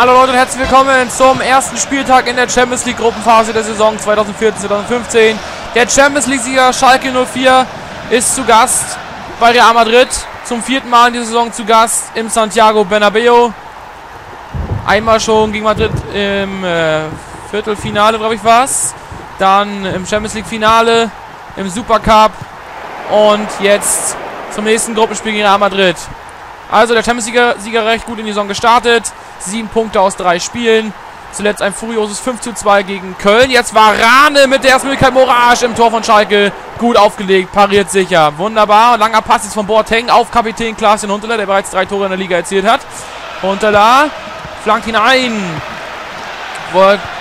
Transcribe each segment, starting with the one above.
Hallo Leute und herzlich willkommen zum ersten Spieltag in der Champions League Gruppenphase der Saison 2014-2015. Der Champions League Sieger Schalke 04 ist zu Gast bei Real Madrid. Zum vierten Mal in dieser Saison zu Gast im Santiago Bernabeu. Einmal schon gegen Madrid im äh, Viertelfinale, glaube ich, war es. Dann im Champions League Finale, im Supercup und jetzt zum nächsten Gruppenspiel gegen Real Madrid. Also der Champions League Sieger recht gut in die Saison gestartet. Sieben Punkte aus drei Spielen. Zuletzt ein furioses 5 zu 2 gegen Köln. Jetzt war Rane mit der ersten Möglichkeit. Morage im Tor von Schalke. Gut aufgelegt, pariert sicher. Wunderbar. Langer Pass ist von Boateng auf Kapitän Klaas Hunteler, der bereits drei Tore in der Liga erzielt hat. Hunteler flankt hinein.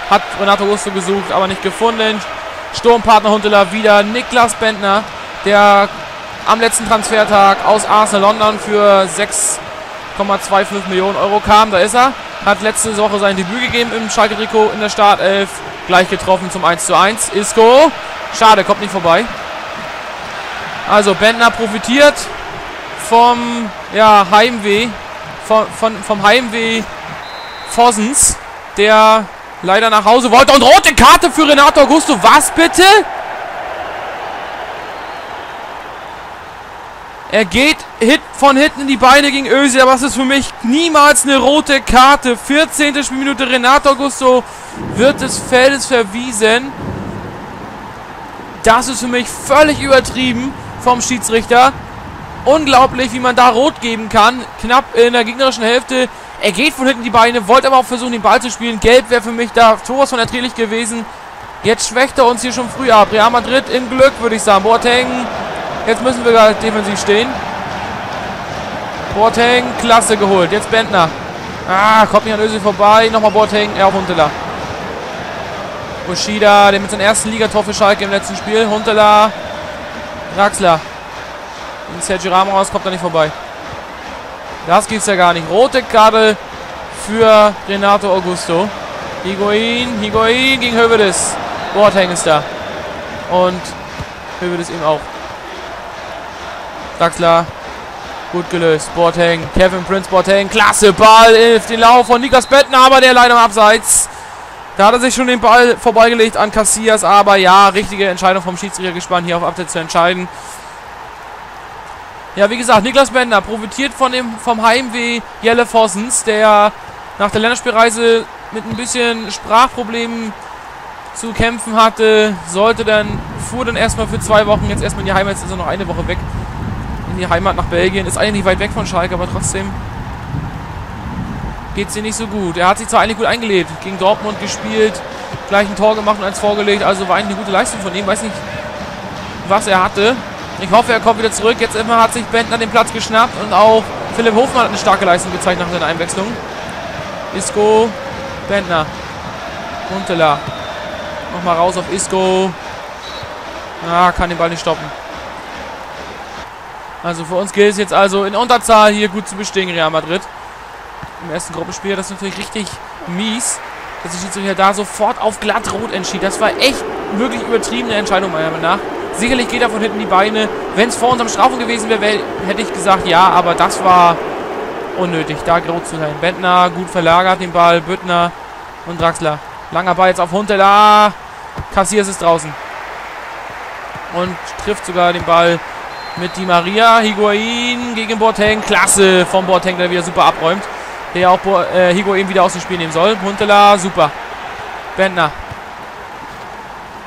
Hat Renato Gusto gesucht, aber nicht gefunden. Sturmpartner Hunteler wieder Niklas Bentner, der am letzten Transfertag aus Arsenal London für 6,25 Millionen Euro kam. Da ist er. Hat letzte Woche sein Debüt gegeben im Schalke Trikot in der Startelf. Gleich getroffen zum 1 zu 1. Isco. Schade, kommt nicht vorbei. Also Bentner profitiert vom ja, Heimweh. Von, von, vom Heimweh Vossens, der leider nach Hause wollte. Und rote Karte für Renato Augusto. Was bitte? Er geht hit von hinten in die Beine gegen Ösi, aber es ist für mich niemals eine rote Karte. 14. Spielminute Renato Augusto wird des Feldes verwiesen. Das ist für mich völlig übertrieben vom Schiedsrichter. Unglaublich, wie man da rot geben kann. Knapp in der gegnerischen Hälfte. Er geht von hinten die Beine, wollte aber auch versuchen, den Ball zu spielen. Gelb wäre für mich da sowas von erträglich gewesen. Jetzt schwächt er uns hier schon früh ab. Real Madrid im Glück, würde ich sagen. Boateng Jetzt müssen wir gerade defensiv stehen. Boateng, klasse geholt. Jetzt Bentner. Ah, kommt nicht an Özil vorbei. Nochmal Boateng, er auf Huntela. Ushida, der mit seinem ersten Ligator für Schalke im letzten Spiel. Huntela. Draxler. Und Sergio Ramos kommt da nicht vorbei. Das gibt's ja gar nicht. Rote Karte für Renato Augusto. Higuain, Higuain gegen Hövedes. Boateng ist da. Und Hövedes eben auch. Draxler. Gut gelöst. Boateng. Kevin Prince Boateng. Klasse Ball. Auf den Lauf von Niklas Bettner, aber der leider im Abseits. Da hat er sich schon den Ball vorbeigelegt an Cassias. Aber ja, richtige Entscheidung vom Schiedsrichter gespannt, hier auf Abseits zu entscheiden. Ja, wie gesagt, Niklas Bender profitiert von dem, vom Heimweh Jelle Vossens, der nach der Länderspielreise mit ein bisschen Sprachproblemen zu kämpfen hatte. Sollte dann, fuhr dann erstmal für zwei Wochen, jetzt erstmal in die Heimat, ist er noch eine Woche weg die Heimat nach Belgien. Ist eigentlich nicht weit weg von Schalke, aber trotzdem geht es hier nicht so gut. Er hat sich zwar eigentlich gut eingelebt, gegen Dortmund gespielt, gleich ein Tor gemacht und eins vorgelegt. Also war eigentlich eine gute Leistung von ihm. Weiß nicht, was er hatte. Ich hoffe, er kommt wieder zurück. Jetzt immer hat sich Bentner den Platz geschnappt und auch Philipp Hofmann hat eine starke Leistung gezeigt nach seiner Einwechslung. Isco, Bentner, Huntela. Nochmal raus auf Isco. Ah, kann den Ball nicht stoppen. Also für uns gilt es jetzt also in Unterzahl hier gut zu bestehen, Real Madrid. Im ersten Gruppenspiel. Das ist natürlich richtig mies, dass sich Schiedsrichter da sofort auf glatt rot entschied. Das war echt wirklich übertriebene Entscheidung meiner Meinung nach. Sicherlich geht er von hinten die Beine. Wenn es vor unserem Strafen gewesen wäre, wär, hätte ich gesagt ja, aber das war unnötig, da rot zu sein. Bentner gut verlagert den Ball, Büttner und Draxler. Langer Ball jetzt auf Huntela. Cassias ist draußen. Und trifft sogar den Ball mit Di Maria. Higuain gegen Boateng. Klasse vom Boateng, der wieder super abräumt. Der auch Bo äh, Higuain wieder aus dem Spiel nehmen soll. Huntela, super. Bentner.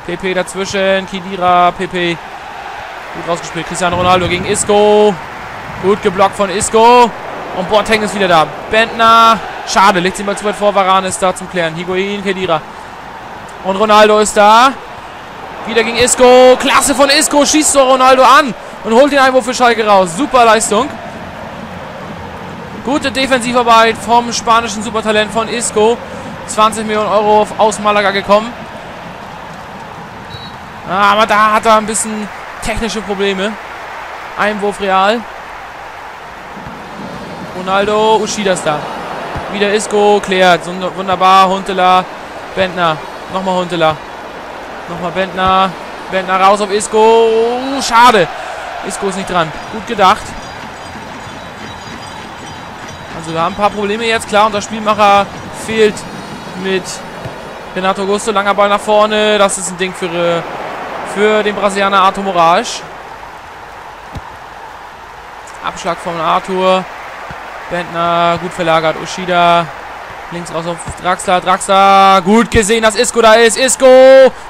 PP dazwischen. Kidira, PP. Gut rausgespielt. Cristiano Ronaldo gegen Isco. Gut geblockt von Isco. Und Boateng ist wieder da. Bentner. Schade, legt sich mal zu weit vor. Varan ist da zum Klären. Higuain, Kedira. Und Ronaldo ist da. Wieder gegen Isco. Klasse von Isco. Schießt so Ronaldo an und holt den Einwurf für Schalke raus. Super Leistung. Gute Defensivarbeit vom spanischen Supertalent von Isco. 20 Millionen Euro aus Malaga gekommen. Aber da hat er ein bisschen technische Probleme. Einwurf real. Ronaldo, Ushida da. Wieder Isco, klärt. Wunderbar, Huntela, Bentner. Nochmal Huntela. Nochmal Bentner. Bentner raus auf Isco. Schade. Ist nicht dran. Gut gedacht. Also wir haben ein paar Probleme jetzt, klar. Unser Spielmacher fehlt mit Renato Augusto. Langer Ball nach vorne. Das ist ein Ding für, für den Brasilianer Arthur Moraes. Abschlag von Arthur. Bentner gut verlagert. Ushida links raus auf Draxler. Draxler gut gesehen, dass Isco da ist. Isco.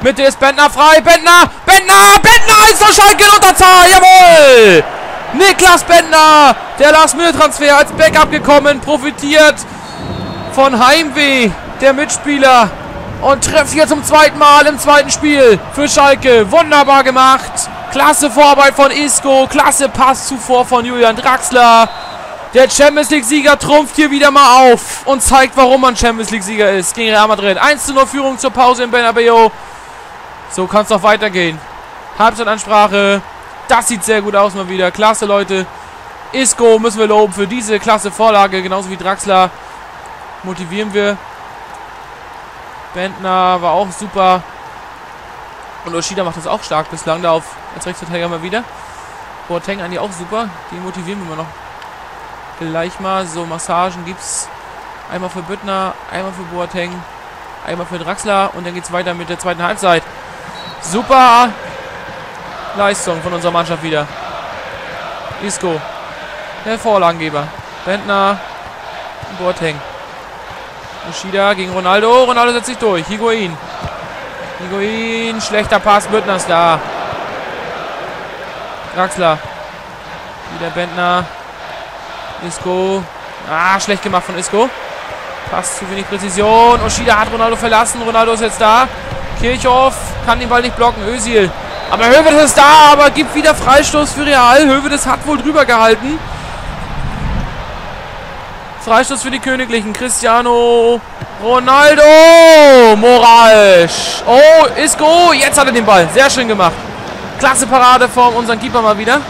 Mitte ist Bentner frei. Bentner. Bentner. Bentner ist der Schalke in Unterzahl. Jawohl. Niklas Bentner. Der Last-Minute-Transfer als Backup gekommen. Profitiert von Heimweh der Mitspieler. Und trifft hier zum zweiten Mal im zweiten Spiel für Schalke. Wunderbar gemacht. Klasse Vorarbeit von Isco. Klasse Pass zuvor von Julian Draxler. Der Champions League-Sieger trumpft hier wieder mal auf und zeigt, warum man Champions League-Sieger ist gegen Real Madrid. 1 zu 0 Führung zur Pause in Bernabeu. So kann es doch weitergehen. Halbzeitansprache. Das sieht sehr gut aus mal wieder. Klasse, Leute. Isco müssen wir loben für diese klasse Vorlage. Genauso wie Draxler. Motivieren wir. Bentner war auch super. Und Oshida macht das auch stark bislang da auf als Rechtsverteidiger mal wieder. Boateng eigentlich auch super. Die motivieren wir immer noch gleich mal. So, Massagen gibt es einmal für Büttner, einmal für Boateng, einmal für Draxler und dann geht es weiter mit der zweiten Halbzeit. Super Leistung von unserer Mannschaft wieder. Isco, der Vorlagengeber. Bentner, Boateng. Ushida gegen Ronaldo. Ronaldo setzt sich durch. Higuain. Higuain. Schlechter Pass. Büttner ist da. Draxler. Wieder Bentner. Isco. Ah, schlecht gemacht von Isco. Passt zu wenig Präzision. Oshida hat Ronaldo verlassen. Ronaldo ist jetzt da. Kirchhoff kann den Ball nicht blocken. Özil. Aber Hövedes ist da, aber gibt wieder Freistoß für Real. Hövedes hat wohl drüber gehalten. Freistoß für die Königlichen. Cristiano Ronaldo. Moraes. Oh, Isco. Jetzt hat er den Ball. Sehr schön gemacht. Klasse Parade von unserem Keeper mal wieder.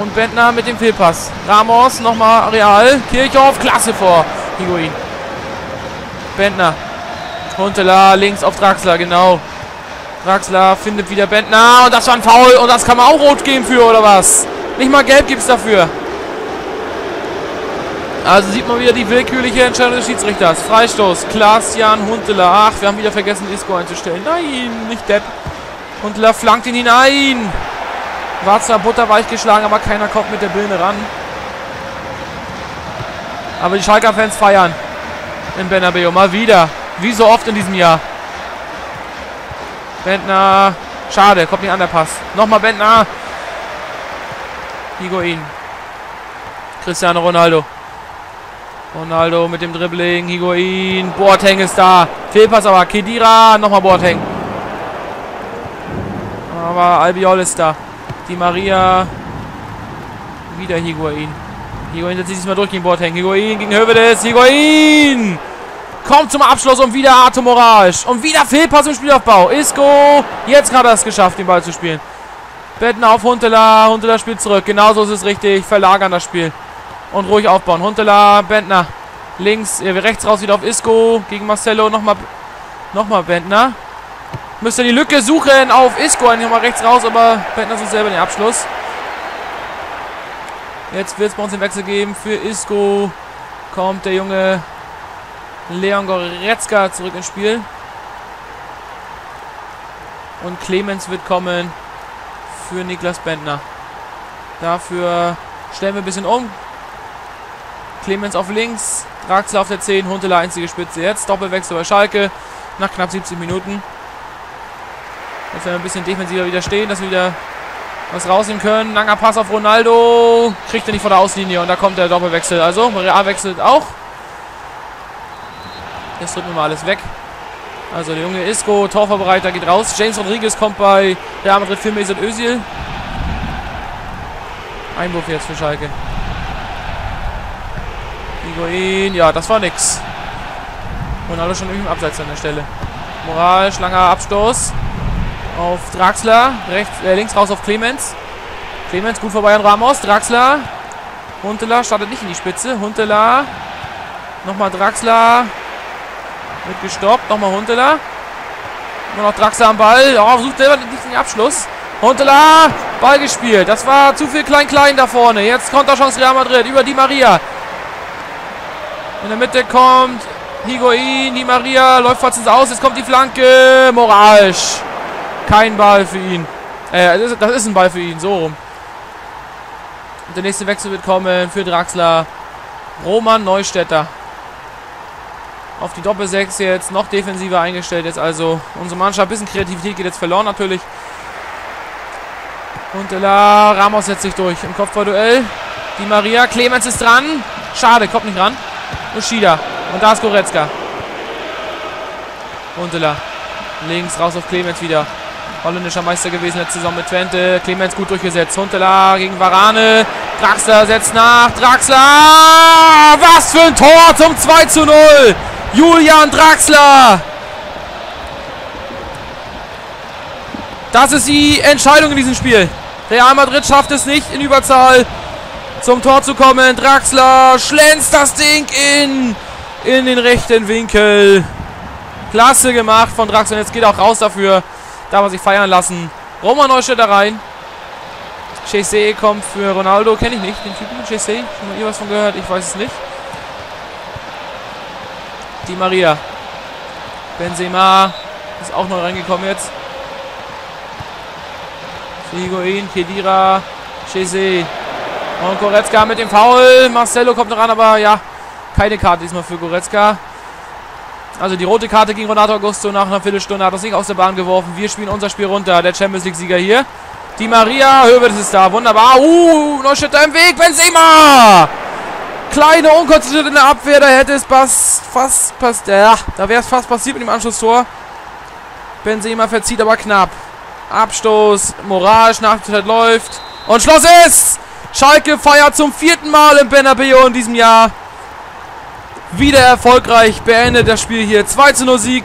Und Bentner mit dem Fehlpass. Ramos nochmal Real. Kirchhoff, klasse vor. Higuain. Bentner. Huntela links auf Draxler, genau. Draxler findet wieder Bentner. Und das war ein Foul. Und das kann man auch rot geben für, oder was? Nicht mal gelb gibt es dafür. Also sieht man wieder die willkürliche Entscheidung des Schiedsrichters. Freistoß. Klaas-Jan Huntela. Ach, wir haben wieder vergessen, Isco einzustellen. Nein, nicht Depp. Huntela flankt ihn hinein. War zwar butterweich geschlagen, aber keiner kommt mit der Birne ran. Aber die Schalker-Fans feiern in Bernabeu. Mal wieder. Wie so oft in diesem Jahr. Bentner. Schade, kommt nicht an der Pass. Nochmal Bentner. Higuain. Cristiano Ronaldo. Ronaldo mit dem Dribbling. Higuain. Boateng ist da. Fehlpass aber. Kedira. Nochmal Boateng. Aber Albiol ist da. Die Maria. Wieder Higuain. Higuain setzt sich diesmal durch gegen Boateng. Higuain gegen Hövedes. Higuain! Kommt zum Abschluss und wieder Arthur Moraes. Und wieder Fehlpass im Spielaufbau. Isco. Jetzt hat er es geschafft, den Ball zu spielen. Betten auf Huntela. Huntela spielt zurück. Genauso ist es richtig. Verlagern das Spiel. Und ruhig aufbauen. Huntela, Bentner. Links, äh, rechts raus wieder auf Isco. Gegen Marcelo. Nochmal, nochmal Bentner. Müsste die Lücke suchen auf Isco. Eigentlich mal rechts raus, aber Bentner sucht selber den Abschluss. Jetzt wird es bei uns den Wechsel geben. Für Isco kommt der junge Leon Goretzka zurück ins Spiel. Und Clemens wird kommen für Niklas Bentner. Dafür stellen wir ein bisschen um. Clemens auf links, Draxler auf der 10, Huntela einzige Spitze. Jetzt Doppelwechsel bei Schalke nach knapp 70 Minuten. Dass wir ein bisschen defensiver wieder stehen, dass wir wieder was rausnehmen können. Langer Pass auf Ronaldo. Kriegt er nicht vor der Auslinie und da kommt der Doppelwechsel. Also, Real wechselt auch. Jetzt drücken wir mal alles weg. Also der junge Isco, Torvorbereiter, geht raus. James Rodriguez kommt bei Real Madrid für Mesut Özil. Einwurf jetzt für Schalke. Higuain, ja, das war nix. Ronaldo schon irgendwie im Abseits an der Stelle. Moral, langer Abstoß auf Draxler. Rechts, äh, links raus auf Clemens. Clemens gut vorbei an Ramos. Draxler. Huntela startet nicht in die Spitze. Huntela. Nochmal Draxler. Wird gestoppt. Nochmal Huntela. Nur noch Draxler am Ball. Oh, versucht selber nicht den Abschluss. Huntela. Ball gespielt. Das war zu viel Klein-Klein da vorne. Jetzt kommt Konterchance Real Madrid über die Maria. In der Mitte kommt Higuain, die Maria läuft fast ins Aus. Jetzt kommt die Flanke. Moralisch. Kein Ball für ihn. Äh, das ist, das ist ein Ball für ihn. So rum. Und der nächste Wechsel wird kommen für Draxler. Roman Neustädter. Auf die Doppel-6 jetzt noch defensiver eingestellt jetzt also. Unsere Mannschaft, ein bisschen Kreativität geht jetzt verloren natürlich. Und La Ramos setzt sich durch im Kopfballduell. Die Maria, Clemens ist dran. Schade, kommt nicht ran. Ushida. Und da ist Goretzka. Huntela. Links raus auf Clemens wieder. Holländischer Meister gewesen letzte Saison mit Twente. Clemens gut durchgesetzt. Huntela gegen Varane. Draxler setzt nach. Draxler! Was für ein Tor zum 2 zu 0! Julian Draxler! Das ist die Entscheidung in diesem Spiel. Real Madrid schafft es nicht in Überzahl zum Tor zu kommen. Draxler schlänzt das Ding in, in den rechten Winkel. Klasse gemacht von Draxler. Jetzt geht er auch raus dafür. Darf er sich feiern lassen. Roman Neustädter rein. Chese kommt für Ronaldo. Kenne ich nicht, den Typen. Chese. Schon mal ihr was von gehört? Ich weiß es nicht. Die Maria. Benzema ist auch neu reingekommen jetzt. Higuain, Kedira, Chese. Und Goretzka mit dem Foul. Marcelo kommt noch ran, aber ja, keine Karte diesmal für Goretzka. Also die rote Karte gegen Renato Augusto nach einer Viertelstunde hat er sich aus der Bahn geworfen. Wir spielen unser Spiel runter. Der Champions League-Sieger hier. Die Maria, Höwe, das ist da. Wunderbar. Uh, Neustädter im Weg. Benzema! Kleine, unkonzentrierte in der Abwehr. Da hätte es fast, fast, ja, da wäre es fast passiert mit dem Anschlusstor. Benzema verzieht aber knapp. Abstoß. Moralisch, Nachzeit läuft. Und Schluss ist! Schalke feiert zum vierten Mal im Bernabeu in diesem Jahr. Wieder erfolgreich beendet das Spiel hier. 2 zu 0 Sieg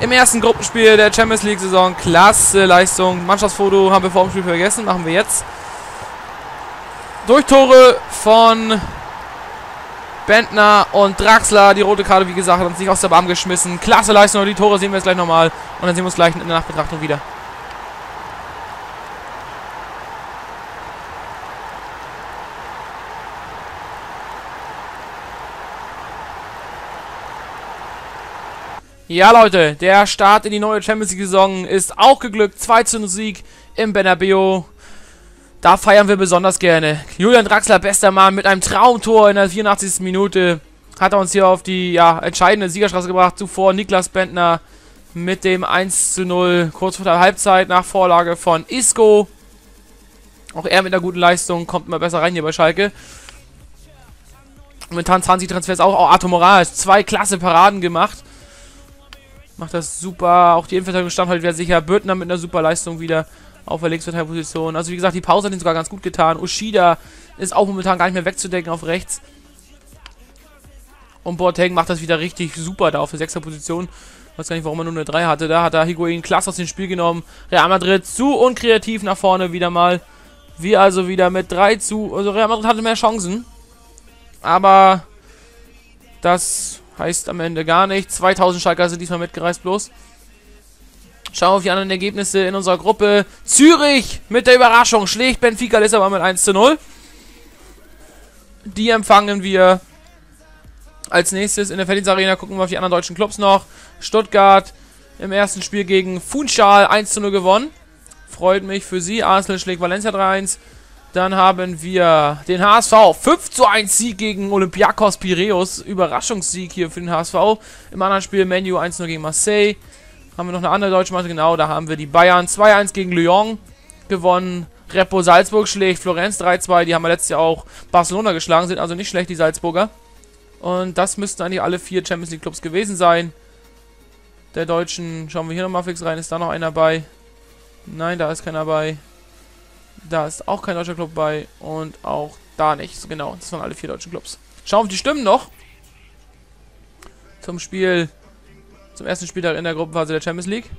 im ersten Gruppenspiel der Champions League Saison. Klasse Leistung. Mannschaftsfoto haben wir vor dem Spiel vergessen. Machen wir jetzt. Durch Tore von Bentner und Draxler. Die rote Karte, wie gesagt, hat uns nicht aus der Bahn geschmissen. Klasse Leistung. Die Tore sehen wir jetzt gleich nochmal. Und dann sehen wir uns gleich in der Nachbetrachtung wieder. Ja, Leute, der Start in die neue Champions League-Saison ist auch geglückt. 2 zu 0 Sieg im Bernabeu. Da feiern wir besonders gerne. Julian Draxler, bester Mann, mit einem Traumtor in der 84. Minute. Hat er uns hier auf die ja, entscheidende Siegerstraße gebracht. Zuvor Niklas Bentner mit dem 1 zu 0 kurz vor der Halbzeit nach Vorlage von Isco. Auch er mit einer guten Leistung kommt immer besser rein hier bei Schalke. Momentan 20 Transfers auch. Auch Arthur Morales, zwei klasse Paraden gemacht. Macht das super. Auch die Innenverteidigung stand halt wieder sicher. Bürtner mit einer super Leistung wieder auf der Linksverteidigungsposition. Also wie gesagt, die Pause hat ihn sogar ganz gut getan. Ushida ist auch momentan gar nicht mehr wegzudecken auf rechts. Und Boateng macht das wieder richtig super da auf der 6er Position. Weiß gar nicht, warum er nur eine 3 hatte. Da hat er Higuain klasse aus dem Spiel genommen. Real Madrid zu unkreativ nach vorne wieder mal. Wir also wieder mit 3 zu. Also Real Madrid hatte mehr Chancen. Aber das Heißt am Ende gar nichts. 2000 Schalker sind diesmal mitgereist bloß. Schauen wir auf die anderen Ergebnisse in unserer Gruppe. Zürich mit der Überraschung schlägt Benfica Lissabon mit 1 zu 0. Die empfangen wir als nächstes in der Feldins Arena. Gucken wir auf die anderen deutschen Clubs noch. Stuttgart im ersten Spiel gegen Funchal 1 zu 0 gewonnen. Freut mich für sie. Arsenal schlägt Valencia 3-1. Dann haben wir den HSV. 5 zu 1 Sieg gegen Olympiakos Piraeus. Überraschungssieg hier für den HSV. Im anderen Spiel Menu 1-0 gegen Marseille. Haben wir noch eine andere deutsche Mannschaft. Genau, da haben wir die Bayern 2-1 gegen Lyon gewonnen. Repo Salzburg schlägt Florenz 3-2. Die haben wir letztes Jahr auch Barcelona geschlagen. Sind also nicht schlecht, die Salzburger. Und das müssten eigentlich alle vier Champions League Clubs gewesen sein. Der Deutschen, schauen wir hier nochmal fix rein. Ist da noch einer bei? Nein, da ist keiner bei. Da ist auch kein deutscher Club bei und auch da nicht. Genau, das waren alle vier deutschen Clubs. Schauen wir auf die Stimmen noch. Zum Spiel, zum ersten Spieltag in der Gruppenphase der Champions League.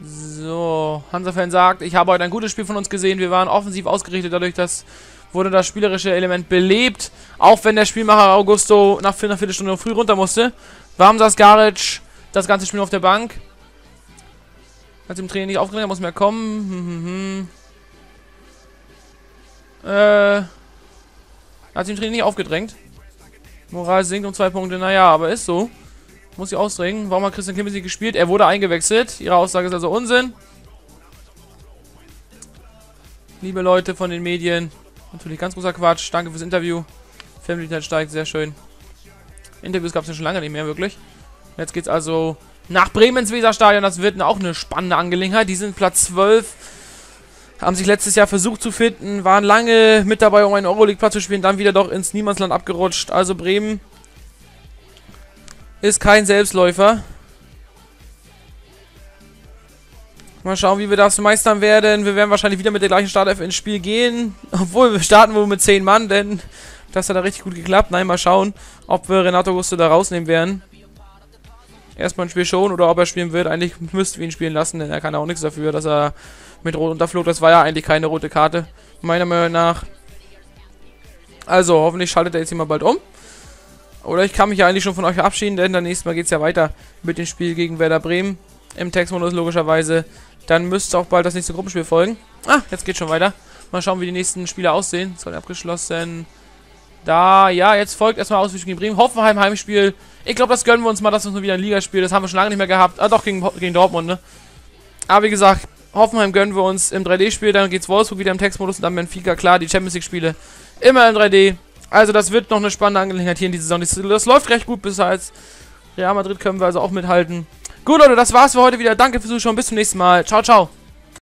So, Hansa-Fan sagt, ich habe heute ein gutes Spiel von uns gesehen. Wir waren offensiv ausgerichtet, dadurch dass wurde das spielerische Element belebt. Auch wenn der Spielmacher Augusto nach einer Viertelstunde früh runter musste. Warum saß Garic das ganze Spiel auf der Bank? Hat im Training nicht aufgeregt, muss mehr kommen. Hm, hm, hm. Äh. Hat sich im Training nicht aufgedrängt. Moral sinkt um zwei Punkte. Naja, aber ist so. Muss ich ausregen. Warum hat Christian nicht gespielt? Er wurde eingewechselt. Ihre Aussage ist also Unsinn. Liebe Leute von den Medien. Natürlich ganz großer Quatsch. Danke fürs Interview. Filmlichkeit steigt. Sehr schön. Interviews gab es ja schon lange nicht mehr, wirklich. Jetzt geht's also nach Bremen ins Weserstadion. Das wird auch eine spannende Angelegenheit. Die sind Platz 12. Haben sich letztes Jahr versucht zu finden. Waren lange mit dabei, um einen Euroleague-Platz zu spielen. Dann wieder doch ins Niemandsland abgerutscht. Also Bremen ist kein Selbstläufer. Mal schauen, wie wir das meistern werden. Wir werden wahrscheinlich wieder mit der gleichen Startelf ins Spiel gehen. Obwohl, wir starten wohl mit 10 Mann, denn das hat da richtig gut geklappt. Nein, mal schauen, ob wir Renato Gusto da rausnehmen werden. Erstmal ein Spiel schon oder ob er spielen wird. Eigentlich müssten wir ihn spielen lassen, denn er kann auch nichts dafür, dass er mit Rot unterflog. Das war ja eigentlich keine rote Karte, meiner Meinung nach. Also, hoffentlich schaltet er jetzt hier mal bald um. Oder ich kann mich ja eigentlich schon von euch verabschieden, denn dann nächstes Mal geht es ja weiter mit dem Spiel gegen Werder Bremen. Im Textmodus logischerweise. Dann müsste auch bald das nächste Gruppenspiel folgen. Ah, jetzt geht schon weiter. Mal schauen, wie die nächsten Spiele aussehen. Das wird abgeschlossen. Da, ja, jetzt folgt erstmal Ausweichung gegen Bremen. Hoffenheim Heimspiel. Ich glaube, das gönnen wir uns mal, dass wir uns wieder ein Ligaspiel. Das haben wir schon lange nicht mehr gehabt. Ah, doch, gegen, gegen Dortmund, ne? Aber wie gesagt, Hoffenheim gönnen wir uns im 3D-Spiel. Dann geht's Wolfsburg wieder im Textmodus und dann Benfica. Klar, die Champions League-Spiele immer in 3D. Also, das wird noch eine spannende Angelegenheit hier in dieser Saison. Das läuft recht gut bis als Real Madrid können wir also auch mithalten. Gut, Leute, das war's für heute wieder. Danke fürs Zuschauen. Bis zum nächsten Mal. Ciao, ciao.